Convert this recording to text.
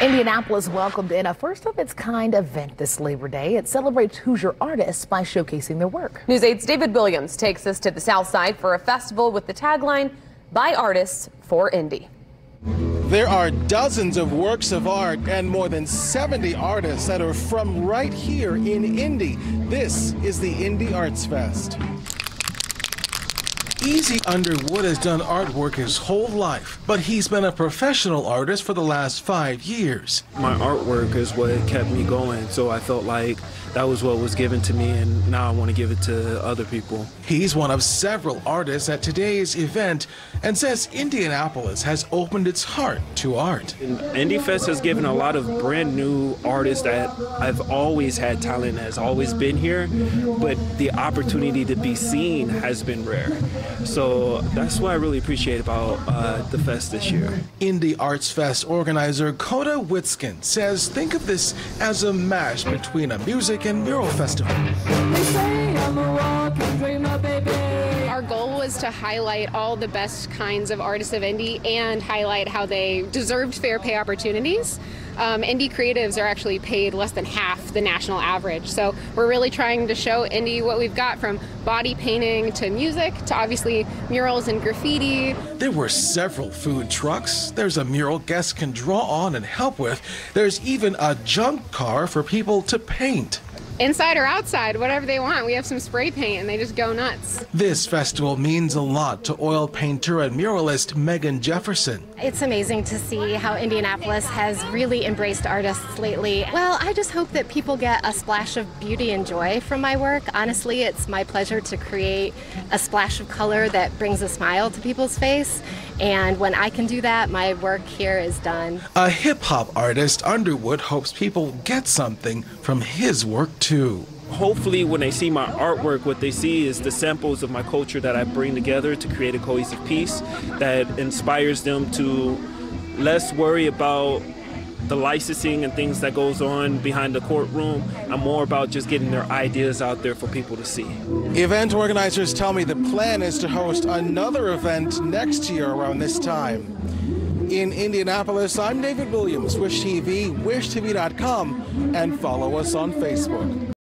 Indianapolis welcomed in a first of its kind event this Labor Day. It celebrates Hoosier artists by showcasing their work. News 8's David Williams takes us to the South Side for a festival with the tagline by artists for Indy. There are dozens of works of art and more than 70 artists that are from right here in Indy. This is the Indy Arts Fest. Easy Underwood has done artwork his whole life, but he's been a professional artist for the last five years. My artwork is what kept me going, so I felt like that was what was given to me, and now I want to give it to other people. He's one of several artists at today's event and says Indianapolis has opened its heart to art. Indy Fest has given a lot of brand new artists that I've always had talent, has always been here, but the opportunity to be seen has been rare. So that's what I really appreciate about uh, the fest this year. Indy Arts Fest organizer Coda Witskin says think of this as a mash between a music and mural festival. Was to highlight all the best kinds of artists of Indy and highlight how they deserved fair pay opportunities. Um, Indy creatives are actually paid less than half the national average. So we're really trying to show Indy what we've got from body painting to music to obviously murals and graffiti. There were several food trucks. There's a mural guests can draw on and help with. There's even a junk car for people to paint inside or outside, whatever they want. We have some spray paint and they just go nuts. This festival means a lot to oil painter and muralist Megan Jefferson. It's amazing to see how Indianapolis has really embraced artists lately. Well, I just hope that people get a splash of beauty and joy from my work. Honestly, it's my pleasure to create a splash of color that brings a smile to people's face. And when I can do that, my work here is done. A hip hop artist, Underwood hopes people get something from his work too. Hopefully, when they see my artwork, what they see is the samples of my culture that I bring together to create a cohesive piece that inspires them to less worry about the licensing and things that goes on behind the courtroom. I'm more about just getting their ideas out there for people to see. Event organizers tell me the plan is to host another event next year around this time. In Indianapolis, I'm David Williams, Wish TV, wishtv.com, and follow us on Facebook.